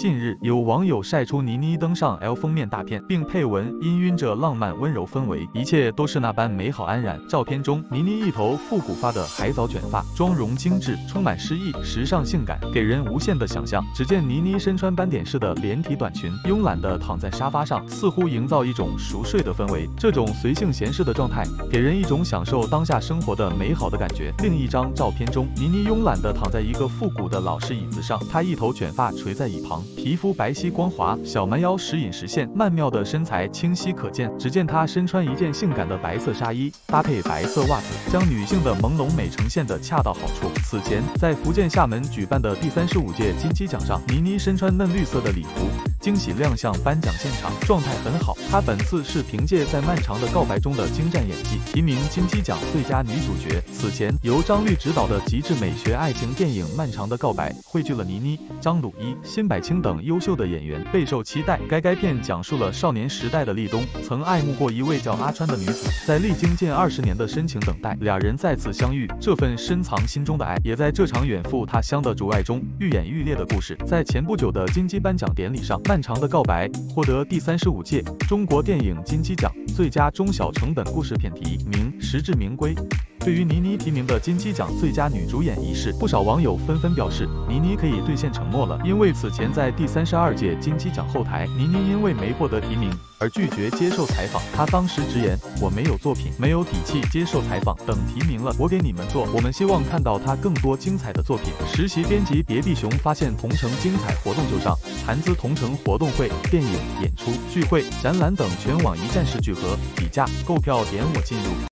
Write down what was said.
近日，有网友晒出倪妮登上 L 封面大片，并配文氤氲着浪漫温柔氛围，一切都是那般美好安然。照片中，倪妮一头复古发的海藻卷发，妆容精致，充满诗意，时尚性感，给人无限的想象。只见倪妮身穿斑点式的连体短裙，慵懒的躺在沙发上，似乎营造一种熟睡的氛围。这种随性闲适的状态，给人一种享受当下生活的美好的感觉。另一张照片中，倪妮慵懒的躺在一个复古的老式椅子上，她一头卷发垂在椅旁。皮肤白皙光滑，小蛮腰时隐时现，曼妙的身材清晰可见。只见她身穿一件性感的白色纱衣，搭配白色袜子，将女性的朦胧美呈现的恰到好处。此前在福建厦门举办的第三十五届金鸡奖上，倪妮身穿嫩绿色的礼服，惊喜亮相颁奖现场，状态很好。她本次是凭借在漫长的告白中的精湛演技，提名金鸡奖最佳女主角。此前由张律执导的极致美学爱情电影《漫长的告白》汇聚了倪妮、张鲁一、辛柏青。等优秀的演员备受期待。该该片讲述了少年时代的立冬曾爱慕过一位叫阿川的女子，在历经近二十年的深情等待，俩人再次相遇，这份深藏心中的爱，也在这场远赴他乡的主爱中愈演愈烈的故事。在前不久的金鸡颁奖典礼上，《漫长的告白》获得第三十五届中国电影金鸡奖最佳中小成本故事片提名，实至名归。对于倪妮提名的金鸡奖最佳女主演一事，不少网友纷纷表示，倪妮可以兑现承诺了。因为此前在第三十二届金鸡奖后台，倪妮因为没获得提名而拒绝接受采访。她当时直言：“我没有作品，没有底气接受采访，等提名了，我给你们做。我们希望看到她更多精彩的作品。”实习编辑别地熊发现同城精彩活动就上，谈资同城活动会、电影、演出、聚会、展览等全网一站式聚合，比价、购票点我进入。